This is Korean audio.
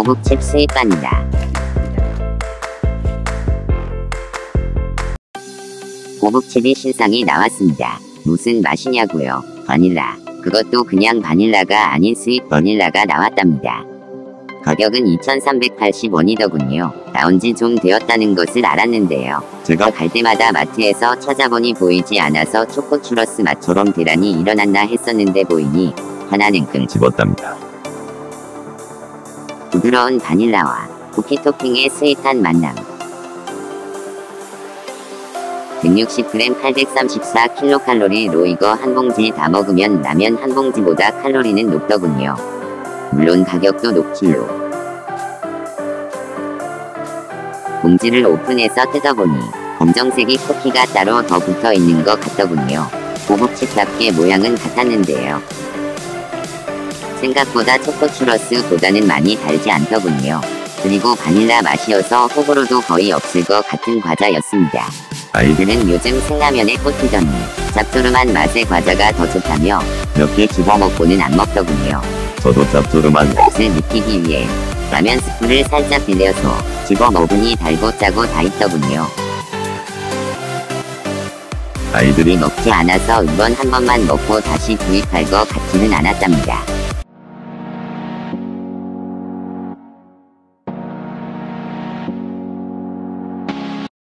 꼬북칩 sweet 바닐라. 꼬북칩이 신상이 나왔습니다. 무슨 맛이냐고요? 바닐라. 그것도 그냥 바닐라가 아닌 sweet 바닐라가 나왔답니다. 가격은 2,380원이더군요. 나온 지 좀 되었다는 것을 알았는데요. 제가 갈 때마다 마트에서 찾아보니 보이지 않아서 초코 추러스 맛처럼 대란이 일어났나 했었는데 보이니 하나는 끙 집었답니다. 부드러운 바닐라와 쿠키 토핑의 스윗한 맛남. 160g 834kcal로 이거 한 봉지 다 먹으면 라면 한 봉지보다 칼로리는 높더군요. 물론 가격도 높지요. 봉지를 오픈해서 뜯어보니 검정색이 쿠키가 따로 더 붙어 있는 것 같더군요. 고급칩답게 모양은 같았는데요. 생각보다 초코 추러스보다는 많이 달지 않더군요. 그리고 바닐라 맛이어서 호불호도 거의 없을 것 같은 과자였습니다. 아이들은 요즘 생라면에 꽂히더니 짭조름한 맛의 과자가 더 좋다며 몇 개 집어먹고는 안 먹더군요. 저도 짭조름한 맛을 느끼기 위해 라면 스프를 살짝 빌려서 집어 먹으니 달고 짜고 다 있더군요. 아이들이 먹지 않아서 이번 한 번만 먹고 다시 구입할 것 같지는 않았답니다.